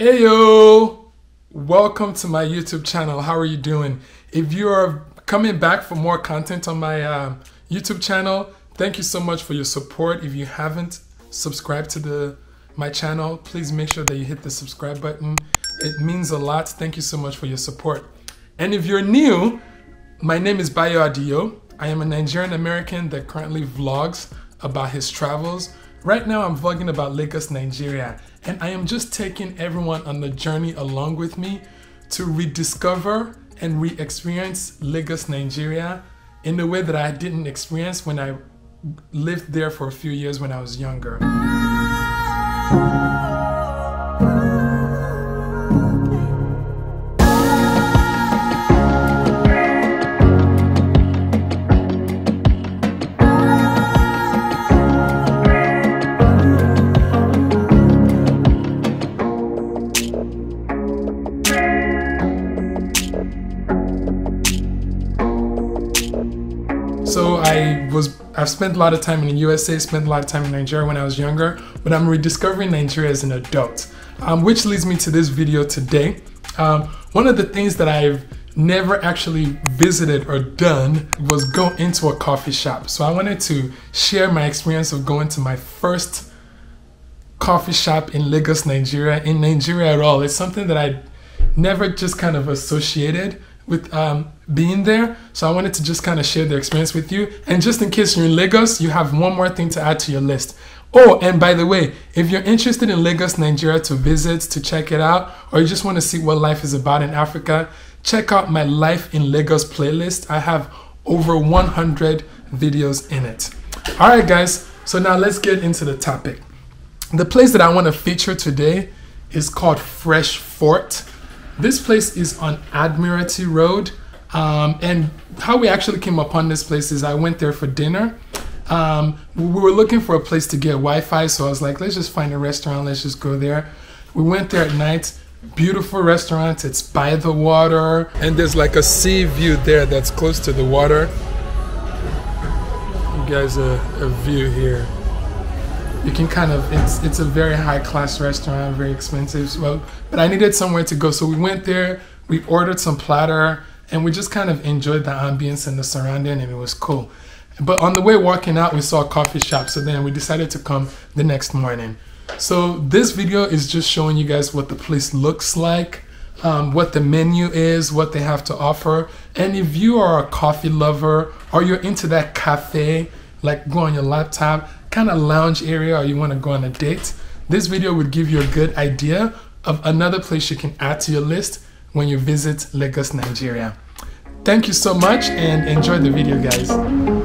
Heyo! Welcome to my YouTube channel. How are you doing? If you are coming back for more content on my uh, YouTube channel, thank you so much for your support. If you haven't subscribed to the my channel, please make sure that you hit the subscribe button. It means a lot. Thank you so much for your support. And if you're new, my name is Bayo Adio. I am a Nigerian American that currently vlogs about his travels. Right now, I'm vlogging about Lagos, Nigeria, and I am just taking everyone on the journey along with me to rediscover and re experience Lagos, Nigeria in a way that I didn't experience when I lived there for a few years when I was younger. Spent a lot of time in the USA, spent a lot of time in Nigeria when I was younger, but I'm rediscovering Nigeria as an adult. Um, which leads me to this video today. Um, one of the things that I've never actually visited or done was go into a coffee shop. So I wanted to share my experience of going to my first coffee shop in Lagos, Nigeria, in Nigeria at all. It's something that I never just kind of associated with um, being there. So I wanted to just kind of share the experience with you. And just in case you're in Lagos, you have one more thing to add to your list. Oh, and by the way, if you're interested in Lagos, Nigeria to visit, to check it out, or you just want to see what life is about in Africa, check out my Life in Lagos playlist. I have over 100 videos in it. All right, guys. So now let's get into the topic. The place that I want to feature today is called Fresh Fort. This place is on Admiralty Road. Um, and how we actually came upon this place is I went there for dinner. Um, we were looking for a place to get Wi Fi, so I was like, let's just find a restaurant, let's just go there. We went there at night. Beautiful restaurant, it's by the water, and there's like a sea view there that's close to the water. You guys, a, a view here you can kind of it's it's a very high class restaurant very expensive well but i needed somewhere to go. So we went there we ordered some platter and we just kind of enjoyed the ambience and the surrounding and it was cool. But on the way walking out we saw a coffee shop so then we decided to come the next morning. So this video is just showing you guys what the place looks like um, what the menu is what they have to offer. And if you are a coffee lover or you're into that cafe like go on your laptop kind of lounge area or you want to go on a date, this video would give you a good idea of another place you can add to your list when you visit Lagos, Nigeria. Thank you so much and enjoy the video guys.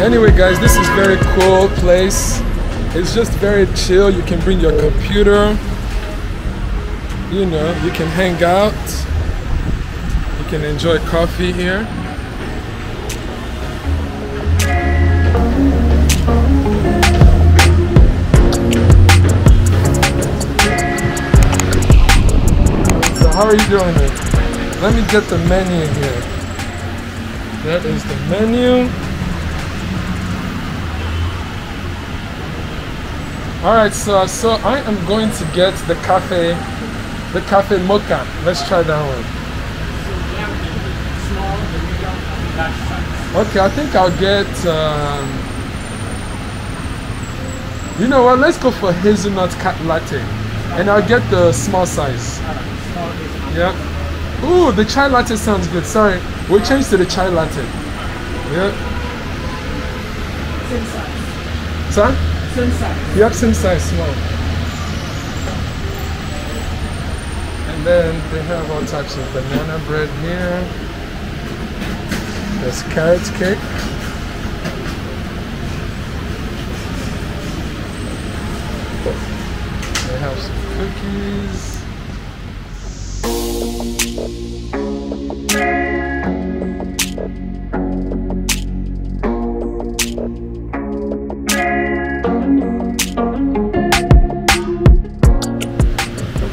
Anyway, guys, this is very cool place. It's just very chill. You can bring your computer. You know, you can hang out. You can enjoy coffee here. So how are you doing it? Let me get the menu here. That is the menu. All right, so so I am going to get the cafe, the cafe mocha. Let's try that one. Okay, I think I'll get. Um, you know what? Let's go for hazelnut cat latte, and I'll get the small size. Yeah. Ooh, the chai latte sounds good. Sorry, we'll change to the chai latte. Yeah. Same size. Son? Same size. Same size, small. And then they have all types of banana bread here. There's carrot cake. They have some cookies.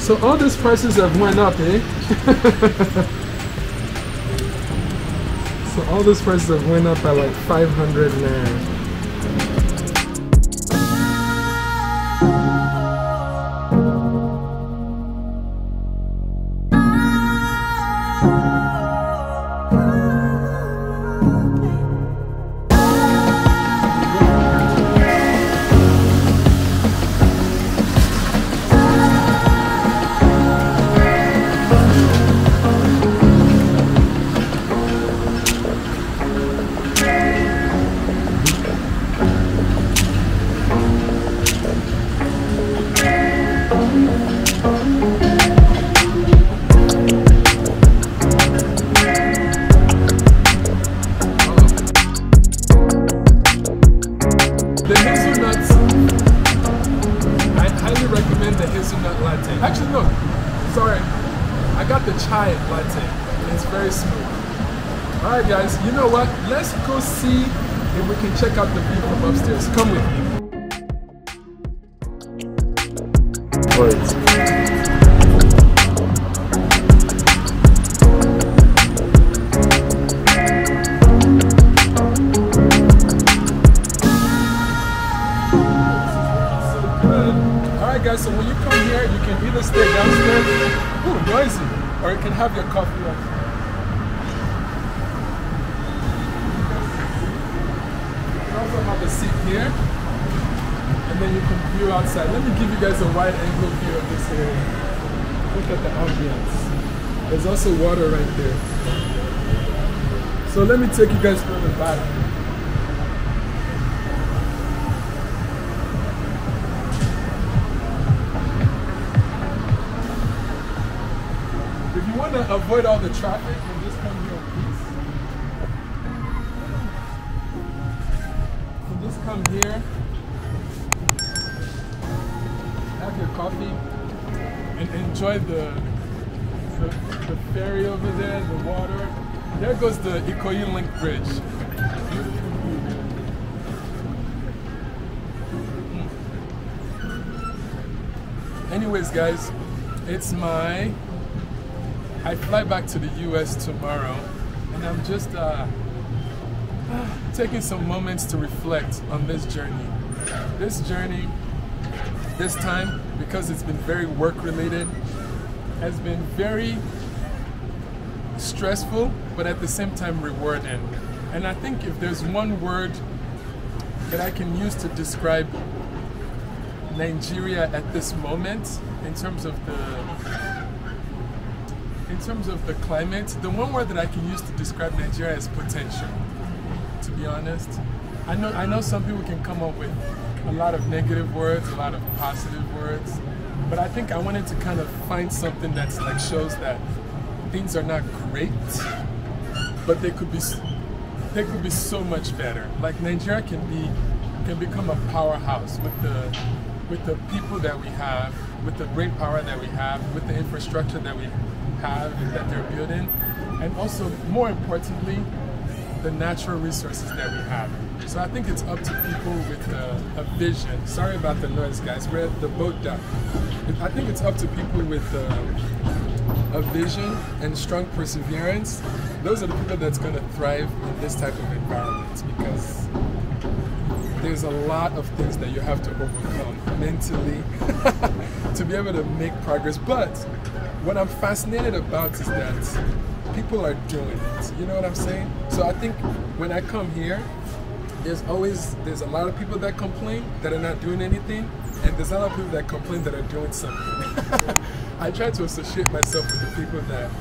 So all these prices have went up, eh? so all these prices have went up by like 500 naira. Go see if we can check out the view from upstairs. Come with me. Alright guys, so when you come here, you can either stay downstairs, ooh, noisy, or you can have your coffee up. Also have a seat here, and then you can view outside. Let me give you guys a wide angle view of this area. Look at the ambience. There's also water right there. So let me take you guys further back. If you want to avoid all the traffic, come here, have your coffee, and enjoy the, the, the ferry over there, the water. There goes the Ikoyi Link Bridge. Hmm. Anyways, guys, it's my I fly back to the US tomorrow, and I'm just uh, taking some moments to reflect on this journey. This journey, this time, because it's been very work related, has been very stressful, but at the same time rewarding. And I think if there's one word that I can use to describe Nigeria at this moment, in terms of the in terms of the climate, the one word that I can use to describe Nigeria is potential. To be honest, I know I know some people can come up with a lot of negative words, a lot of positive words, but I think I wanted to kind of find something that's like shows that things are not great, but they could be they could be so much better. Like Nigeria can be can become a powerhouse with the with the people that we have, with the brain power that we have, with the infrastructure that we have and that they're building, and also more importantly, the natural resources that we have. So I think it's up to people with a, a vision. Sorry about the noise, guys. We're at the boat dock. I think it's up to people with a, a vision and strong perseverance. Those are the people that's going to thrive in this type of environment because there's a lot of things that you have to overcome mentally to be able to make progress. But what I'm fascinated about is that people are doing it. You know what I'm saying? So I think when I come here, there's always there's a lot of people that complain that are not doing anything, and there's a lot of people that complain that are doing something. I try to associate myself with the people that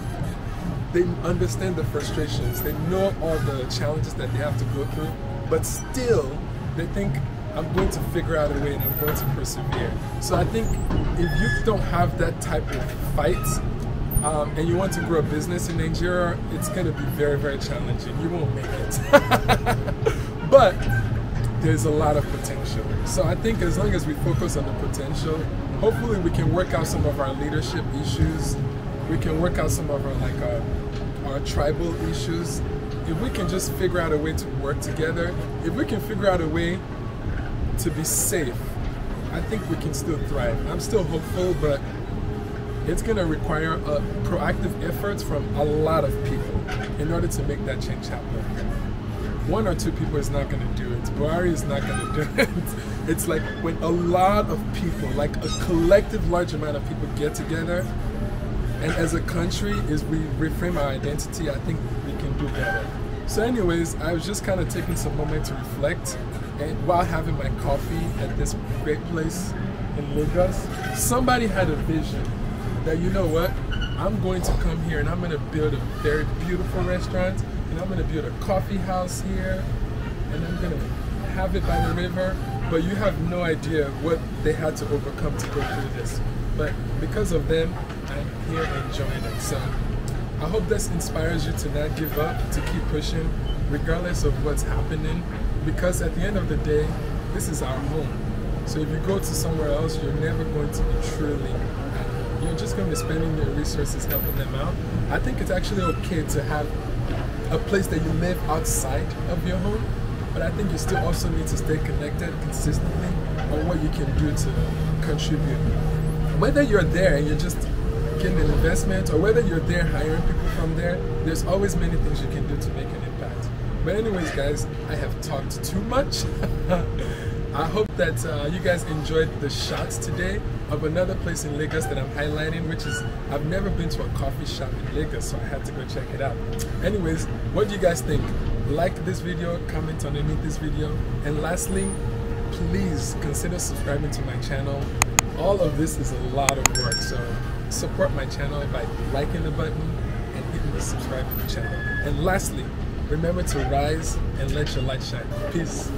they understand the frustrations, they know all the challenges that they have to go through, but still they think I'm going to figure out a way and I'm going to persevere. So I think if you don't have that type of fight um, and you want to grow a business in Nigeria, it's going to be very, very challenging. You won't make it. but there's a lot of potential. So I think as long as we focus on the potential, hopefully we can work out some of our leadership issues. We can work out some of our like our, uh, our tribal issues. If we can just figure out a way to work together, if we can figure out a way to be safe, I think we can still thrive. I'm still hopeful, but it's going to require a proactive efforts from a lot of people in order to make that change happen. One or two people is not going to do it. Buhari is not going to do it. It's like when a lot of people, like a collective large amount of people get together, and as a country, is we reframe our identity, I think we can do better. So anyways, I was just kind of taking some moment to reflect and while having my coffee at this great place in Lagos, somebody had a vision that you know what, I'm going to come here and I'm going to build a very beautiful restaurant and I'm going to build a coffee house here and I'm going to have it by the river. But you have no idea what they had to overcome to go through this. But because of them, I'm here enjoying it. So I hope this inspires you to not give up, to keep pushing, regardless of what's happening. Because at the end of the day, this is our home. So if you go to somewhere else, you're never going to be truly you're just going to be spending your resources helping them out. I think it's actually okay to have a place that you live outside of your home, but I think you still also need to stay connected consistently on what you can do to contribute. Whether you're there and you're just getting an investment, or whether you're there hiring people from there, there's always many things you can do to make an impact. But anyways, guys, I have talked too much. I hope that uh, you guys enjoyed the shots today of another place in Lagos that I'm highlighting, which is I've never been to a coffee shop in Lagos, so I had to go check it out. Anyways, what do you guys think? Like this video, comment underneath this video, and lastly, please consider subscribing to my channel. All of this is a lot of work, so support my channel by liking the button and hitting the subscribe channel. And lastly, remember to rise and let your light shine. Peace.